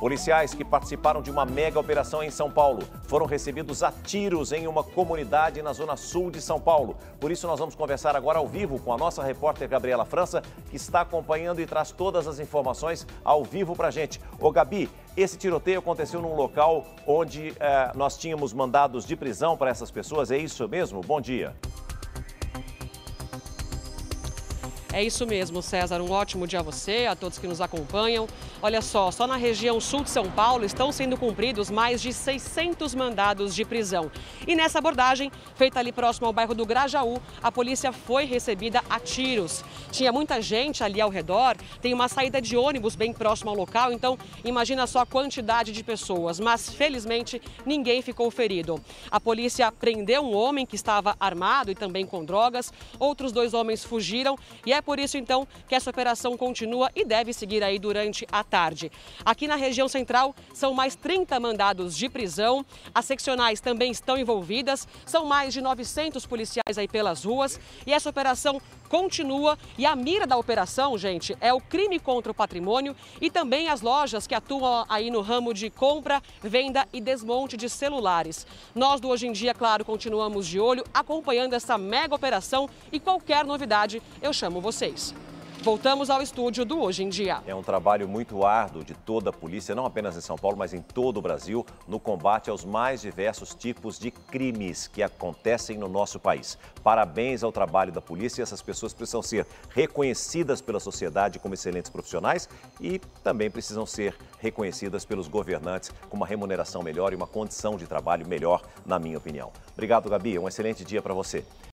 Policiais que participaram de uma mega operação em São Paulo foram recebidos a tiros em uma comunidade na zona sul de São Paulo. Por isso, nós vamos conversar agora ao vivo com a nossa repórter Gabriela França, que está acompanhando e traz todas as informações ao vivo para gente. Ô, Gabi, esse tiroteio aconteceu num local onde eh, nós tínhamos mandados de prisão para essas pessoas, é isso mesmo? Bom dia. É isso mesmo, César. Um ótimo dia a você, a todos que nos acompanham. Olha só, só na região sul de São Paulo estão sendo cumpridos mais de 600 mandados de prisão. E nessa abordagem, feita ali próximo ao bairro do Grajaú, a polícia foi recebida a tiros. Tinha muita gente ali ao redor, tem uma saída de ônibus bem próximo ao local, então imagina só a quantidade de pessoas. Mas felizmente ninguém ficou ferido. A polícia prendeu um homem que estava armado e também com drogas. Outros dois homens fugiram e é é por isso, então, que essa operação continua e deve seguir aí durante a tarde. Aqui na região central, são mais 30 mandados de prisão. As seccionais também estão envolvidas. São mais de 900 policiais aí pelas ruas. E essa operação continua. E a mira da operação, gente, é o crime contra o patrimônio e também as lojas que atuam aí no ramo de compra, venda e desmonte de celulares. Nós do Hoje em Dia, claro, continuamos de olho, acompanhando essa mega operação e qualquer novidade eu chamo você vocês. Voltamos ao estúdio do Hoje em Dia. É um trabalho muito árduo de toda a polícia, não apenas em São Paulo, mas em todo o Brasil, no combate aos mais diversos tipos de crimes que acontecem no nosso país. Parabéns ao trabalho da polícia. Essas pessoas precisam ser reconhecidas pela sociedade como excelentes profissionais e também precisam ser reconhecidas pelos governantes com uma remuneração melhor e uma condição de trabalho melhor, na minha opinião. Obrigado, Gabi. Um excelente dia para você.